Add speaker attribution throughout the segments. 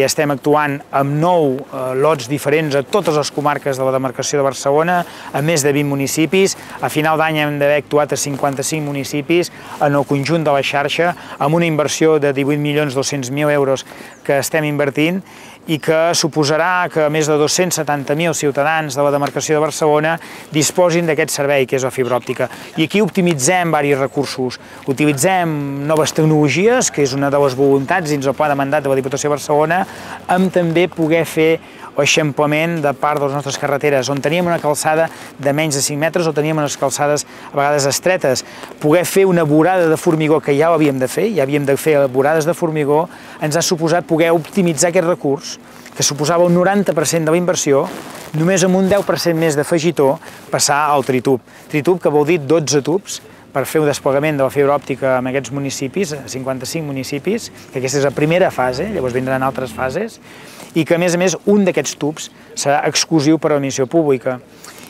Speaker 1: I estem actuant amb nou eh, lots diferents a totes les comarques de la demarcació de Barcelona, a més de 20 municipis. A final d'any hem d'haver actuat a 55 municipis en el conjunt de la xarxa, amb una inversió de 18.200.000 euros que estem invertint i que suposarà que més de 270.000 ciutadans de la demarcació de Barcelona disposin d'aquest servei, que és la fibra òptica. I aquí optimitzem diversos recursos. Utilitzem noves tecnologies, que és una de les voluntats dins el pla de mandat de la Diputació de Barcelona, amb també poder fer eixamplament de part de les nostres carreteres, on teníem una calçada de menys de 5 metres o teníem unes calçades a vegades estretes. Poder fer una vorada de formigó, que ja ho havíem de fer, ja havíem de fer vorades de formigó, ens ha suposat poder optimitzar aquest recurs, que suposava un 90% de la inversió, només amb un 10% més d'afegitó passar al tritub. Tritub que vol dir 12 tubs, per fer un desplegament de la fibra òptica en aquests municipis, 55 municipis, que aquesta és la primera fase, llavors vindran altres fases, i que a més a més un d'aquests tubs serà exclusiu per a l'emissió pública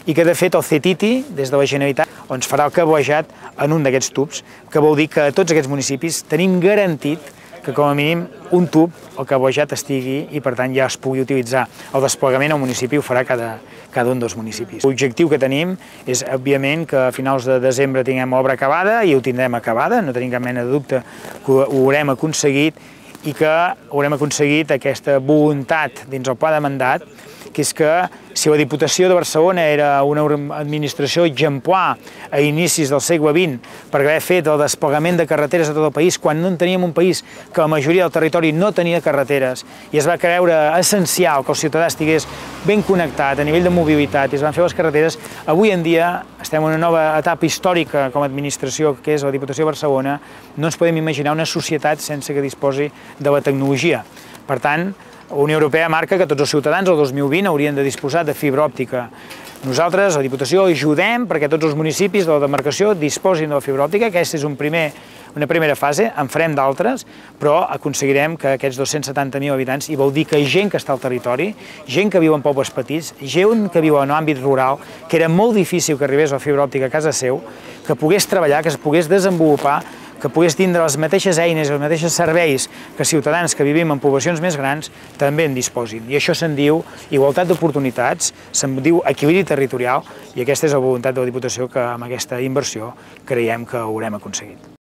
Speaker 1: i que de fet el CETITI, des de la Generalitat, ens farà el cablejat en un d'aquests tubs, que vol dir que a tots aquests municipis tenim garantit que com a mínim un tub el cablejat estigui i per tant ja es pugui utilitzar. El desplegament al municipi ho farà cada, cada un dels municipis. L'objectiu que tenim és, òbviament, que a finals de desembre tinguem obra acabada i ho tindrem acabada, no tenim cap mena de dubte que ho haurem aconseguit i que haurem aconseguit aquesta voluntat dins el pla de mandat, que és que si la Diputació de Barcelona era una administració exemplar a inicis del segle XX per haver fet el desplegament de carreteres a tot el país, quan no en teníem un país que la majoria del territori no tenia carreteres. I es va creure essencial que el ciutadà estigués ben connectat a nivell de mobilitat i es van fer les carreteres, avui en dia estem en una nova etapa històrica com a administració que és la Diputació de Barcelona, no ens podem imaginar una societat sense que disposi de la tecnologia. Per tant, la Unió Europea marca que tots els ciutadans el 2020 haurien de disposar de fibra òptica. Nosaltres, la Diputació, ajudem perquè tots els municipis de la demarcació disposin de la fibra òptica. Aquesta és un primer, una primera fase, en farem d'altres, però aconseguirem que aquests 270.000 habitants, i vol dir que gent que està al territori, gent que viu en pobles petits, gent que viu en àmbit rural, que era molt difícil que arribés la fibra òptica a casa seu, que pogués treballar, que es pogués desenvolupar que pogués tindre les mateixes eines els mateixos serveis que ciutadans que vivim en poblacions més grans també en disposin. I això se'n diu igualtat d'oportunitats, se'n diu equilibri territorial i aquesta és la voluntat de la Diputació que amb aquesta inversió creiem que haurem aconseguit.